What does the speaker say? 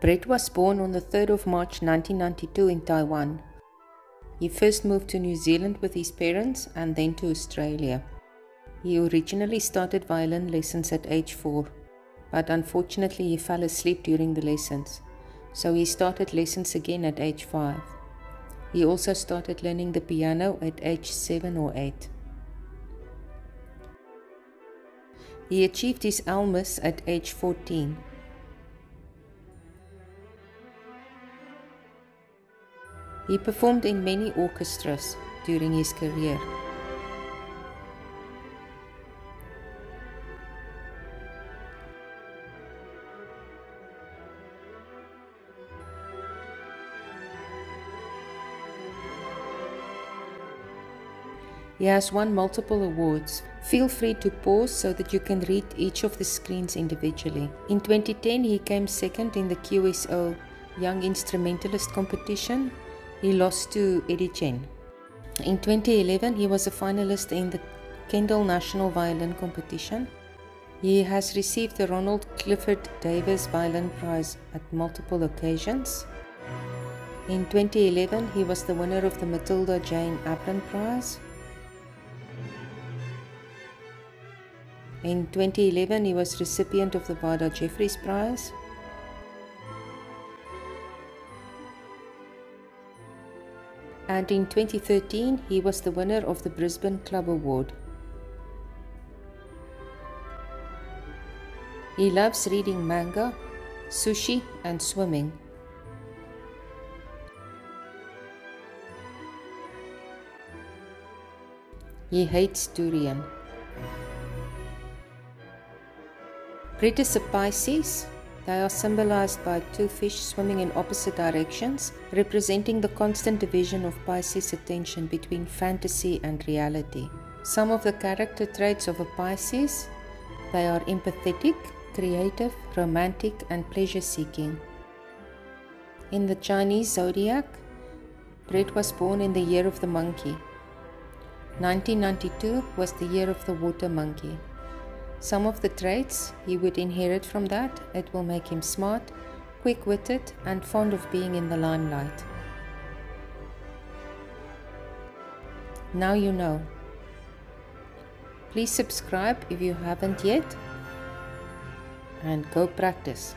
Brett was born on the 3rd of March 1992 in Taiwan. He first moved to New Zealand with his parents and then to Australia. He originally started violin lessons at age 4, but unfortunately he fell asleep during the lessons, so he started lessons again at age 5. He also started learning the piano at age 7 or 8. He achieved his Elmas at age 14. He performed in many orchestras during his career. He has won multiple awards. Feel free to pause so that you can read each of the screens individually. In 2010, he came second in the QSO Young Instrumentalist competition. He lost to Eddy Chen. In 2011, he was a finalist in the Kendall National Violin Competition. He has received the Ronald Clifford Davis Violin Prize at multiple occasions. In 2011, he was the winner of the Matilda Jane Aplin Prize. In 2011, he was recipient of the Vada Jeffries Prize. And in 2013, he was the winner of the Brisbane Club Award. He loves reading manga, sushi, and swimming. He hates durian. Brett is Pisces. They are symbolized by two fish swimming in opposite directions, representing the constant division of Pisces' attention between fantasy and reality. Some of the character traits of a Pisces they are empathetic, creative, romantic, and pleasure seeking. In the Chinese zodiac, Brett was born in the year of the monkey. 1992 was the year of the water monkey. Some of the traits he would inherit from that, it will make him smart, quick witted, and fond of being in the limelight. Now you know. Please subscribe if you haven't yet, and go practice.